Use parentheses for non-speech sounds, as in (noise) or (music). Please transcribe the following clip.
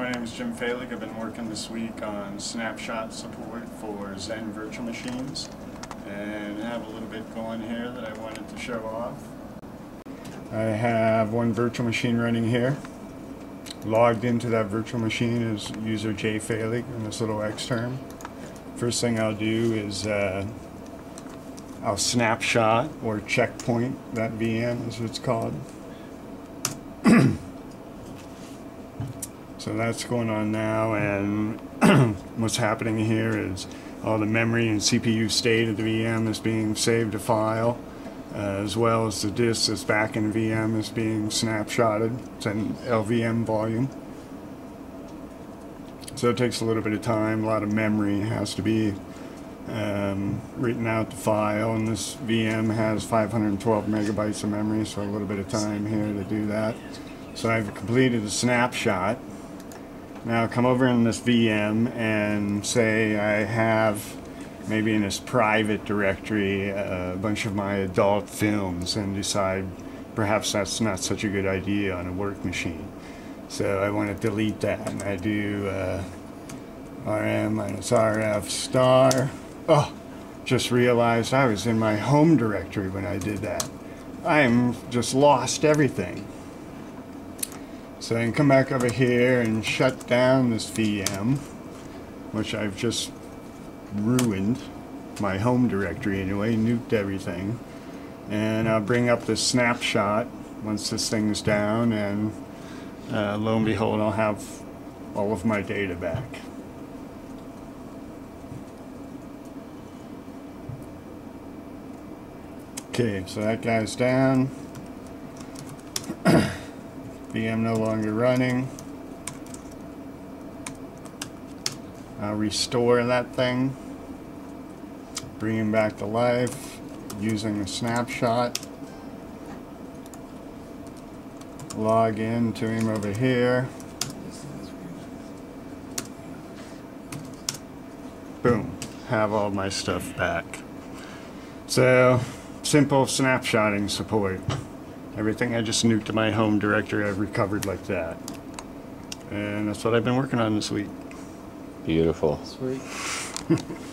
my name is Jim Fehlig. I've been working this week on snapshot support for Xen virtual machines and I have a little bit going here that I wanted to show off. I have one virtual machine running here. Logged into that virtual machine is user J Fehlig in this little xterm. First thing I'll do is uh, I'll snapshot or checkpoint that VM what it's called. So that's going on now, and (clears throat) what's happening here is all the memory and CPU state of the VM is being saved to file, uh, as well as the disk that's back in the VM is being snapshotted. It's an LVM volume. So it takes a little bit of time, a lot of memory has to be um, written out to file, and this VM has 512 megabytes of memory, so a little bit of time here to do that. So I've completed a snapshot. Now come over in this VM and say I have maybe in this private directory a bunch of my adult films and decide perhaps that's not such a good idea on a work machine. So I want to delete that and I do uh, RM minus RF star. Oh, just realized I was in my home directory when I did that. I'm just lost everything. So I can come back over here and shut down this VM, which I've just ruined my home directory anyway, nuked everything. And I'll bring up this snapshot once this thing's down and uh, lo and behold I'll have all of my data back. Okay, so that guy's down. (clears throat) VM no longer running. Restore that thing. Bring him back to life using the snapshot. Log in to him over here. Boom. Have all my stuff back. So, simple snapshotting support. Everything I just nuked to my home directory, I've recovered like that. And that's what I've been working on this week. Beautiful. Sweet. (laughs)